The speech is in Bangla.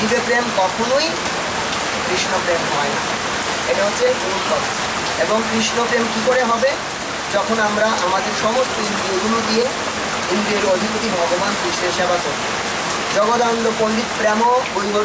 জীবে প্রেম কখনোই কৃষ্ণ প্রেম হয় না। এটা হচ্ছে মূল কথা। এবং কৃষ্ণ প্রেম কী করে হবে? যখন আমরা আমাদের সমস্ত ইন্দ্রিয়গুলো দিয়ে ইন্দ্রিয়ের অধিপতি ভগবান কৃষ্ণের সেবা করি জগদানন্দ পণ্ডিত প্রেম পরিবর্তন